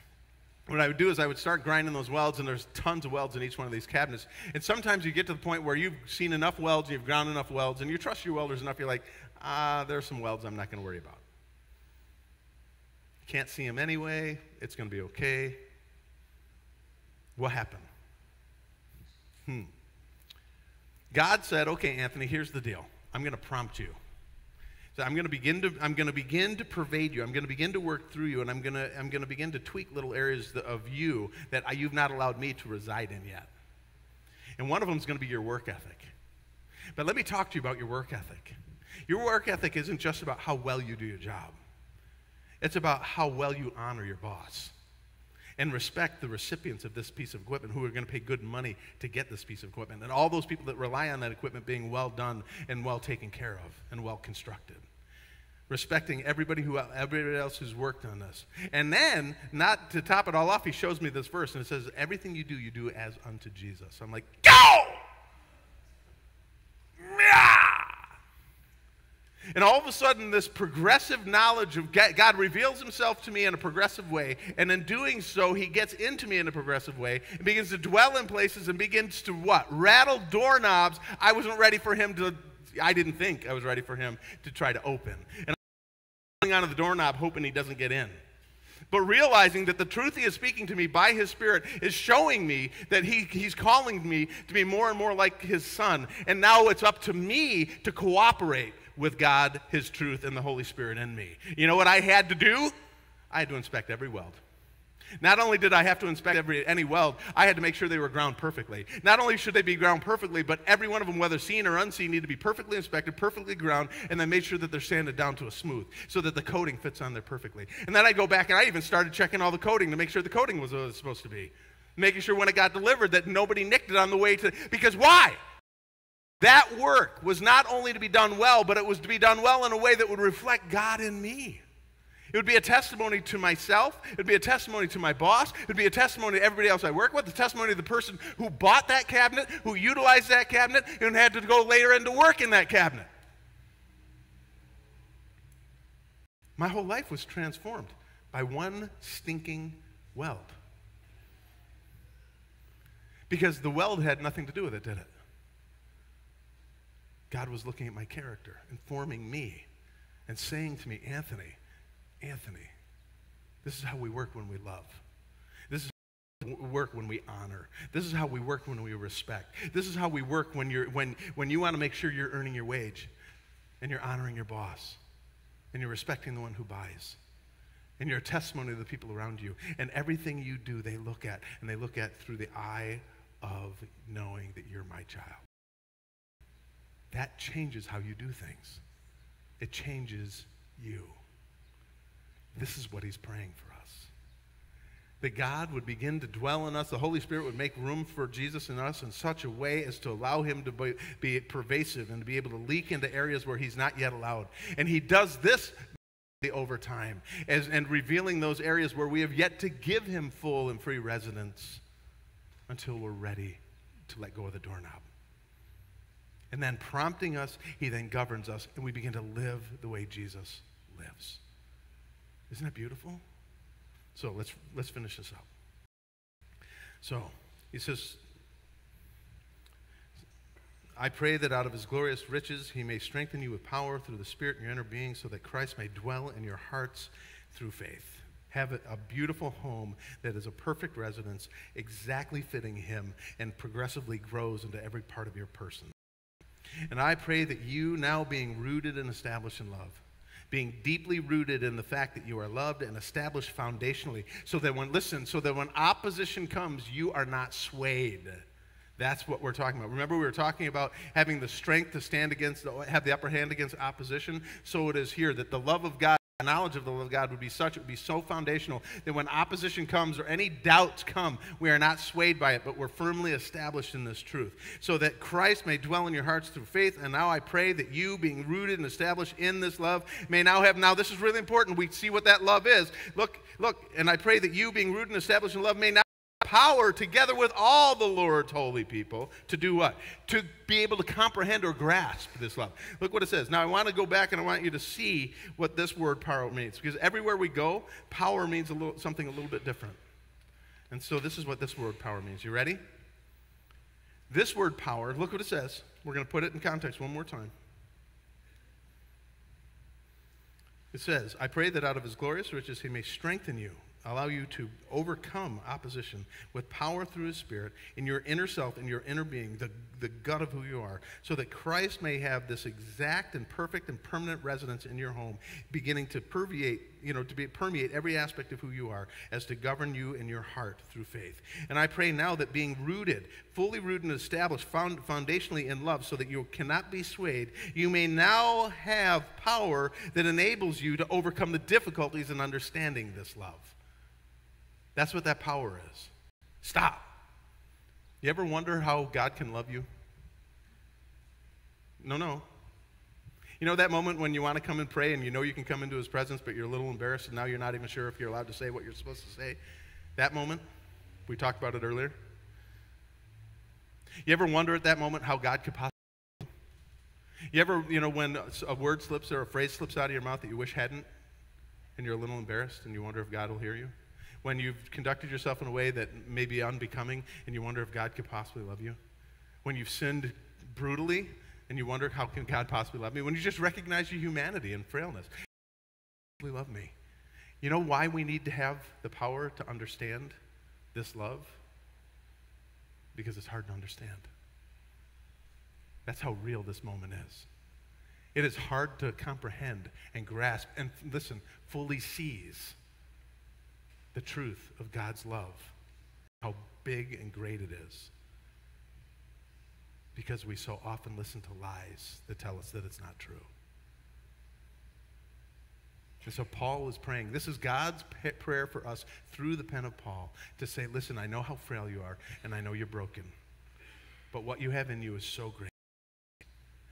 What I would do is I would start grinding those welds, and there's tons of welds in each one of these cabinets. And sometimes you get to the point where you've seen enough welds, you've ground enough welds, and you trust your welders enough, you're like, ah, there's some welds I'm not going to worry about. Can't see them anyway. It's going to be okay. What happened? Hmm. God said, okay, Anthony, here's the deal. I'm going to prompt you. So I'm going to begin to I'm going to begin to pervade you. I'm going to begin to work through you, and I'm going to I'm going to begin to tweak little areas of you that I, you've not allowed me to reside in yet. And one of them is going to be your work ethic. But let me talk to you about your work ethic. Your work ethic isn't just about how well you do your job. It's about how well you honor your boss and respect the recipients of this piece of equipment who are going to pay good money to get this piece of equipment. And all those people that rely on that equipment being well done and well taken care of and well constructed. Respecting everybody who everybody else who's worked on this. And then not to top it all off he shows me this verse and it says everything you do you do as unto jesus. I'm like go yeah! And all of a sudden, this progressive knowledge of God reveals himself to me in a progressive way. And in doing so, he gets into me in a progressive way and begins to dwell in places and begins to what? Rattle doorknobs I wasn't ready for him to, I didn't think I was ready for him to try to open. And I'm on the doorknob hoping he doesn't get in. But realizing that the truth he is speaking to me by his Spirit is showing me that he, he's calling me to be more and more like his son. And now it's up to me to cooperate with God, His truth, and the Holy Spirit in me. You know what I had to do? I had to inspect every weld. Not only did I have to inspect every, any weld, I had to make sure they were ground perfectly. Not only should they be ground perfectly, but every one of them, whether seen or unseen, need to be perfectly inspected, perfectly ground, and then made sure that they're sanded down to a smooth so that the coating fits on there perfectly. And then I go back and I even started checking all the coating to make sure the coating was what it was supposed to be. Making sure when it got delivered that nobody nicked it on the way to, because why? That work was not only to be done well, but it was to be done well in a way that would reflect God in me. It would be a testimony to myself. It would be a testimony to my boss. It would be a testimony to everybody else I work with, the testimony of the person who bought that cabinet, who utilized that cabinet, and had to go later into work in that cabinet. My whole life was transformed by one stinking weld. Because the weld had nothing to do with it, did it? God was looking at my character and forming me and saying to me, Anthony, Anthony, this is how we work when we love. This is how we work when we honor. This is how we work when we respect. This is how we work when, you're, when, when you want to make sure you're earning your wage and you're honoring your boss and you're respecting the one who buys and you're a testimony to the people around you. And everything you do, they look at, and they look at through the eye of knowing that you're my child that changes how you do things. It changes you. This is what he's praying for us. That God would begin to dwell in us, the Holy Spirit would make room for Jesus in us in such a way as to allow him to be, be pervasive and to be able to leak into areas where he's not yet allowed. And he does this over time as, and revealing those areas where we have yet to give him full and free residence until we're ready to let go of the doorknob. And then prompting us, he then governs us, and we begin to live the way Jesus lives. Isn't that beautiful? So let's, let's finish this up. So he says, I pray that out of his glorious riches he may strengthen you with power through the Spirit in your inner being, so that Christ may dwell in your hearts through faith. Have a beautiful home that is a perfect residence, exactly fitting him, and progressively grows into every part of your person. And I pray that you, now being rooted and established in love, being deeply rooted in the fact that you are loved and established foundationally, so that when, listen, so that when opposition comes, you are not swayed. That's what we're talking about. Remember, we were talking about having the strength to stand against, have the upper hand against opposition? So it is here that the love of God knowledge of the love of God would be such, it would be so foundational that when opposition comes or any doubts come, we are not swayed by it, but we're firmly established in this truth. So that Christ may dwell in your hearts through faith. And now I pray that you, being rooted and established in this love, may now have, now this is really important. We see what that love is. Look, look, and I pray that you, being rooted and established in love, may now power together with all the Lord's holy people to do what? To be able to comprehend or grasp this love. Look what it says. Now, I want to go back and I want you to see what this word power means because everywhere we go, power means a little, something a little bit different. And so, this is what this word power means. You ready? This word power, look what it says. We're going to put it in context one more time. It says, I pray that out of his glorious riches he may strengthen you, allow you to overcome opposition with power through his Spirit in your inner self, in your inner being, the, the gut of who you are, so that Christ may have this exact and perfect and permanent residence in your home, beginning to permeate, you know, to be, permeate every aspect of who you are, as to govern you in your heart through faith. And I pray now that being rooted, fully rooted and established found, foundationally in love, so that you cannot be swayed, you may now have power that enables you to overcome the difficulties in understanding this love. That's what that power is. Stop. You ever wonder how God can love you? No, no. You know that moment when you want to come and pray and you know you can come into his presence, but you're a little embarrassed and now you're not even sure if you're allowed to say what you're supposed to say? That moment? We talked about it earlier. You ever wonder at that moment how God could possibly? You ever, you know, when a word slips or a phrase slips out of your mouth that you wish hadn't, and you're a little embarrassed and you wonder if God will hear you? When you've conducted yourself in a way that may be unbecoming and you wonder if God could possibly love you? When you've sinned brutally and you wonder how can God possibly love me? When you just recognize your humanity and frailness. We love me. You know why we need to have the power to understand this love? Because it's hard to understand. That's how real this moment is. It is hard to comprehend and grasp and listen, fully seize the truth of God's love, how big and great it is. Because we so often listen to lies that tell us that it's not true. And so Paul is praying. This is God's prayer for us through the pen of Paul to say, listen, I know how frail you are, and I know you're broken. But what you have in you is so great.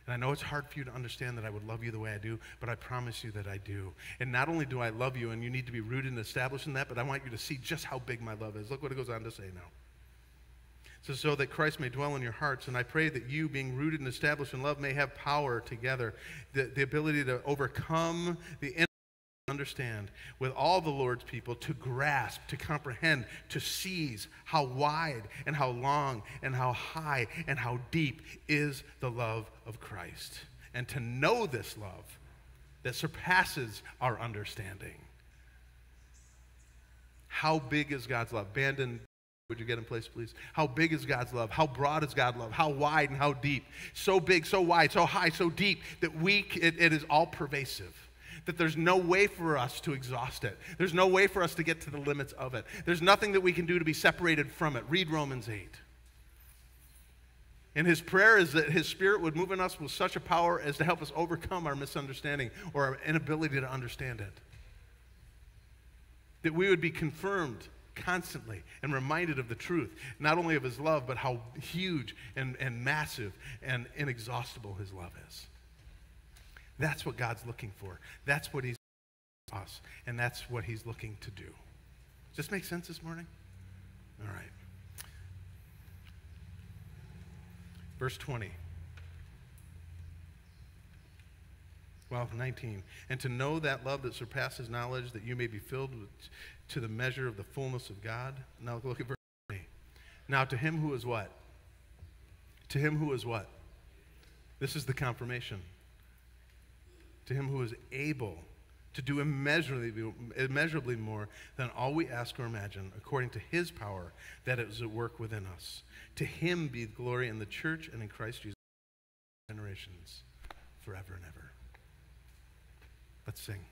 And I know it's hard for you to understand that I would love you the way I do, but I promise you that I do. And not only do I love you, and you need to be rooted and established in that, but I want you to see just how big my love is. Look what it goes on to say now. So, so that Christ may dwell in your hearts. And I pray that you, being rooted and established in love, may have power together, the, the ability to overcome the understand with all the Lord's people to grasp, to comprehend, to seize how wide and how long and how high and how deep is the love of Christ. And to know this love that surpasses our understanding. How big is God's love? Bandon, would you get in place, please? How big is God's love? How broad is God's love? How wide and how deep? So big, so wide, so high, so deep that we, it, it is all pervasive that there's no way for us to exhaust it. There's no way for us to get to the limits of it. There's nothing that we can do to be separated from it. Read Romans 8. And his prayer is that his spirit would move in us with such a power as to help us overcome our misunderstanding or our inability to understand it. That we would be confirmed constantly and reminded of the truth, not only of his love, but how huge and, and massive and inexhaustible his love is. That's what God's looking for. That's what He's us, and that's what He's looking to do. Does this make sense this morning? All right. Verse 20. Well, 19. And to know that love that surpasses knowledge, that you may be filled with, to the measure of the fullness of God. Now look at verse 20. Now to him who is what? To him who is what? This is the confirmation to him who is able to do immeasurably, immeasurably more than all we ask or imagine, according to his power that is at work within us. To him be glory in the church and in Christ Jesus generations forever and ever. Let's sing.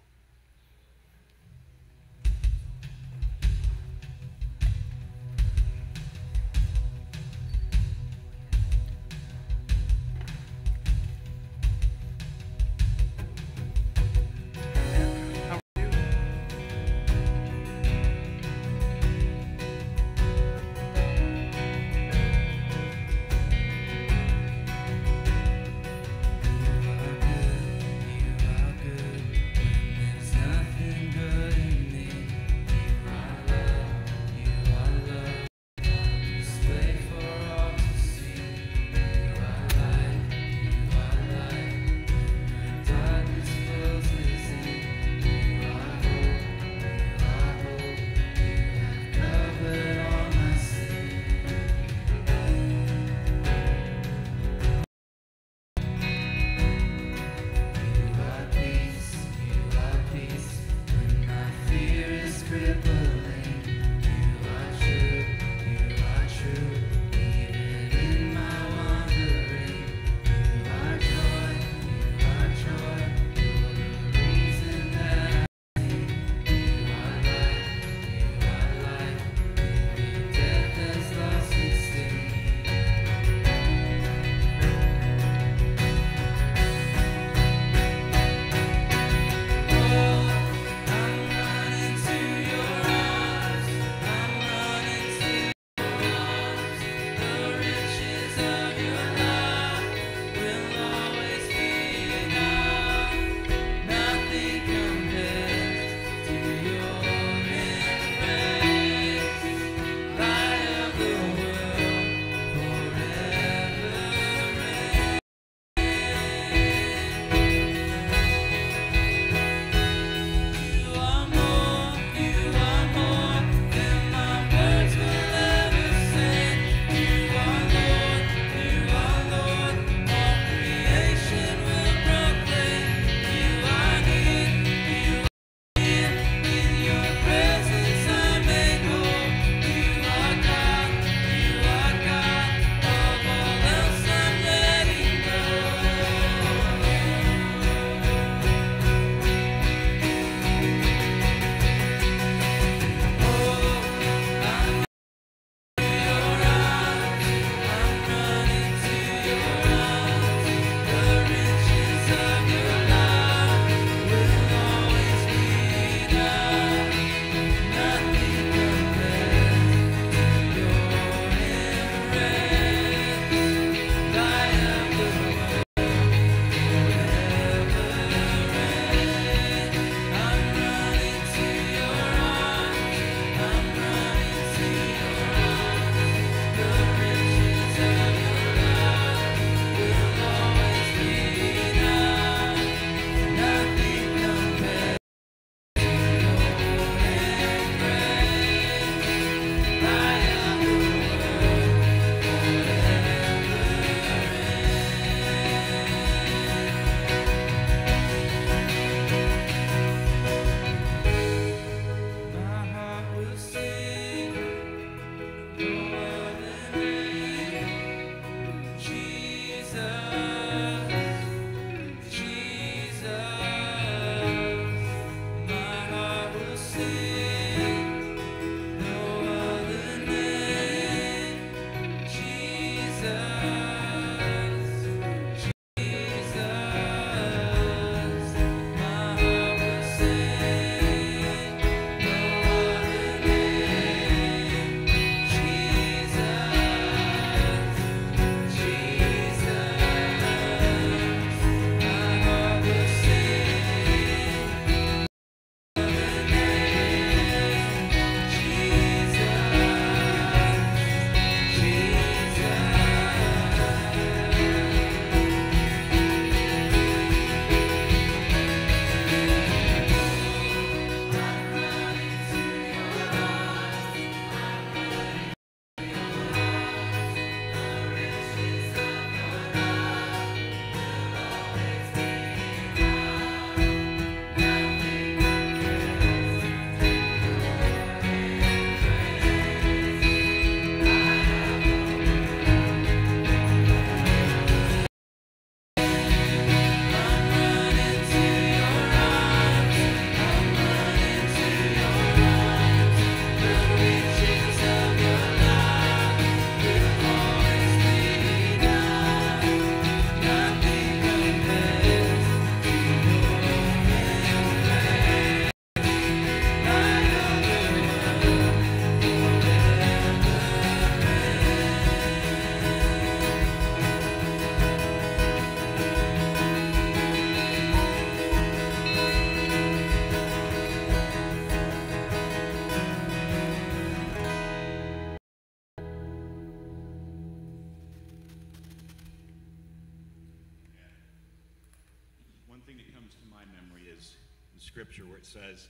Scripture where it says,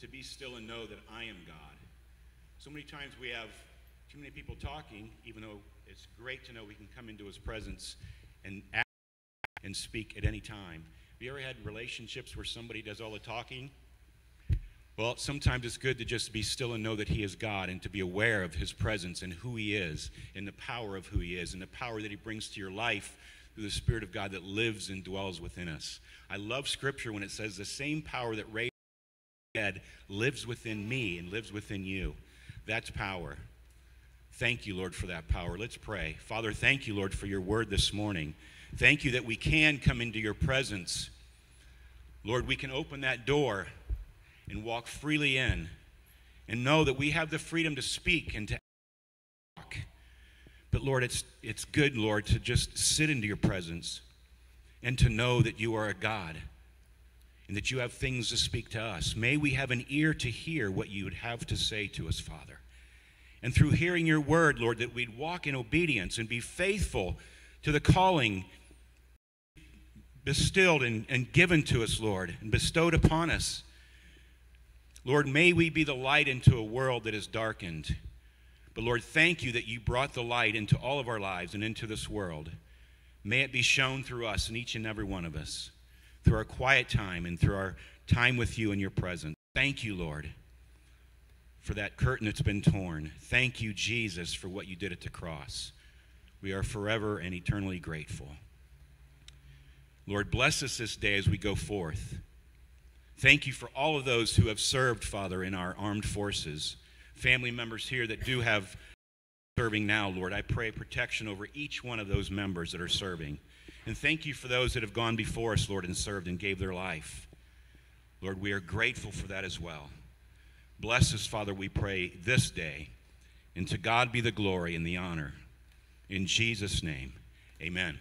To be still and know that I am God. So many times we have too many people talking, even though it's great to know we can come into his presence and and speak at any time. Have you ever had relationships where somebody does all the talking? Well, sometimes it's good to just be still and know that He is God and to be aware of His presence and who He is and the power of who He is and the power that He brings to your life through the Spirit of God that lives and dwells within us. I love Scripture when it says the same power that raised the dead lives within me and lives within you. That's power. Thank you, Lord, for that power. Let's pray. Father, thank you, Lord, for your word this morning. Thank you that we can come into your presence. Lord, we can open that door and walk freely in and know that we have the freedom to speak and to. But Lord, it's, it's good, Lord, to just sit into your presence and to know that you are a God and that you have things to speak to us. May we have an ear to hear what you would have to say to us, Father. And through hearing your word, Lord, that we'd walk in obedience and be faithful to the calling bestilled and, and given to us, Lord, and bestowed upon us. Lord, may we be the light into a world that is darkened. But Lord, thank you that you brought the light into all of our lives and into this world. May it be shown through us and each and every one of us, through our quiet time and through our time with you in your presence. Thank you, Lord, for that curtain that's been torn. Thank you, Jesus, for what you did at the cross. We are forever and eternally grateful. Lord, bless us this day as we go forth. Thank you for all of those who have served, Father, in our armed forces. Family members here that do have serving now, Lord. I pray protection over each one of those members that are serving. And thank you for those that have gone before us, Lord, and served and gave their life. Lord, we are grateful for that as well. Bless us, Father, we pray this day. And to God be the glory and the honor. In Jesus' name, amen.